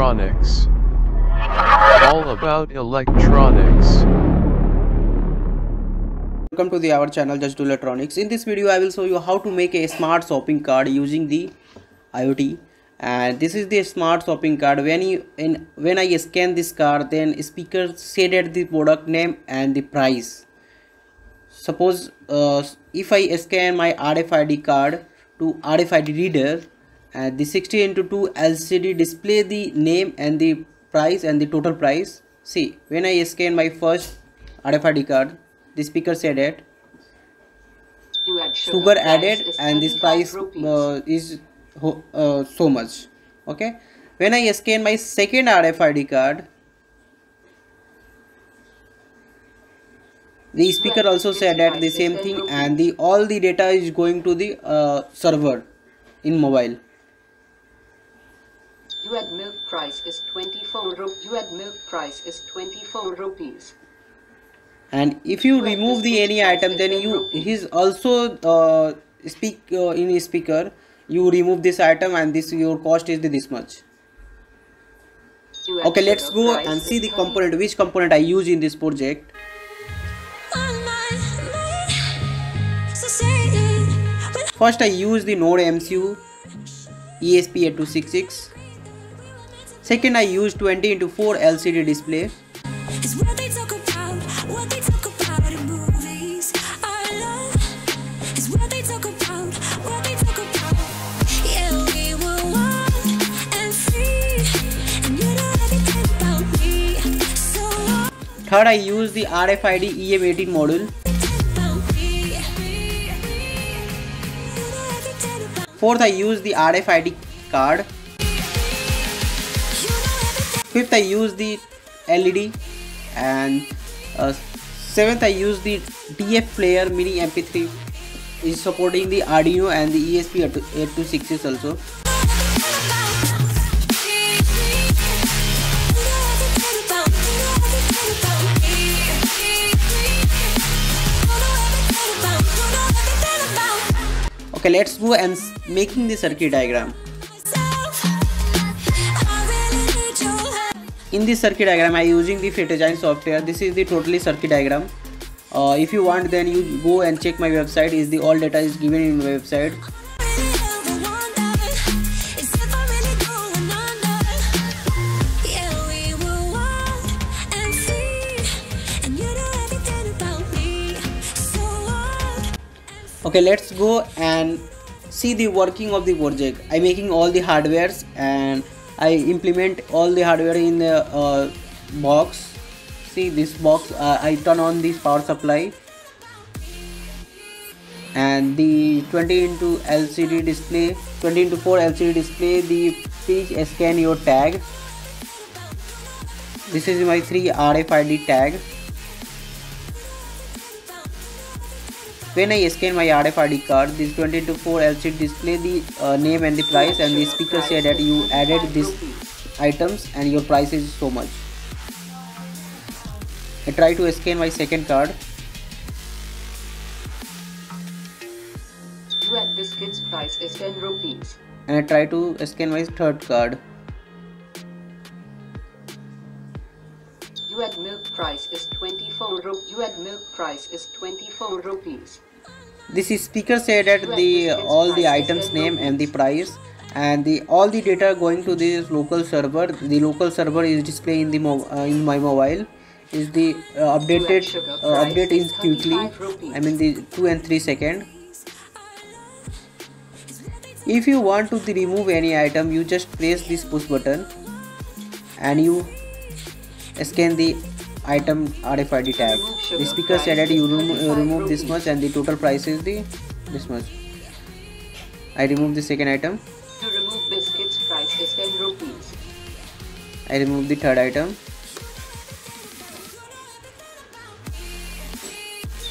electronics. All about electronics. welcome to the our channel just do electronics in this video i will show you how to make a smart shopping card using the iot and this is the smart shopping card when you in when i scan this card then speaker shaded the product name and the price suppose uh, if i scan my rfid card to rfid reader and the 60 into 2 lcd display the name and the price and the total price. See when i scan my first rfid card the speaker said it sugar added and this price uh, is uh, so much. Okay? When i scan my second rfid card the speaker also said that the same thing and the all the data is going to the uh, server in mobile You had milk price is 24 rupees. You had milk price is 24 rupees. and if you remove the any item then you he's also uh, speak uh, in his speaker you remove this item and this your cost is this much You okay let's go and see the component which component i use in this project first i use the node mcu esp8266 second i use 20 into 4 lcd display It's what they talk about, what they talk about in movies. Our love is what they talk about, what they talk about. Yeah, we were wild and free, and you know everything about me. So what third i use the rfid em18 module about me? You know everything about fourth i use the rfid card you know everything. Fifth i use the led and uh, seventh i use the df player mini mp3 is supporting the arduino and the esp8266 also. Okay let's go and making the circuit diagram in this circuit diagram i using the Fetagiant software. This is the totally circuit diagram. Uh, if you want then you go and check my website. Is the all data is given in my website. Okay let's go and see the working of the project. I am making all the hardwares and i implement all the hardware in the uh, box. See this box uh, i turn on this power supply. And the 20 into lcd display 20 into 4 lcd display the please scan your tag. This is my 3 rfid tag when I scan my RFID card, this 20 to 4 LCD display the uh, name and the price and the speaker say that you added these items and your price is so much. I try to scan my second card. You had biscuits price is 10 rupees. and I try to scan my third card. You had milk price is 24 rupees. You had milk price is 24 rupees. This is speaker said that the all the items name and the price and the all the data going to this local server. The local server is displaying the uh, in my mobile is the uh, updated uh, update is quickly. I mean the two and three second. If you want to the remove any item, you just press this push button and you scan the item RFID tag. The speaker said that you remo- uh, remove this much and the total price is the this much. I remove the second item. To remove biscuits price is 10 rupees. I remove the third item.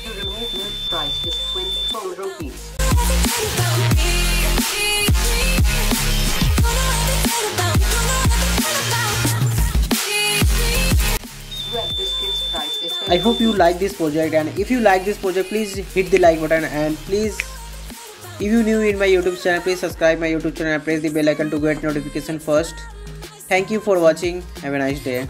To remove milk price is 24 rupees. I hope you like this project and if you like this project please hit the like button and please if you new in my youtube channel please subscribe my youtube channel and press the bell icon to get notification first. Thank you for watching. Have a nice day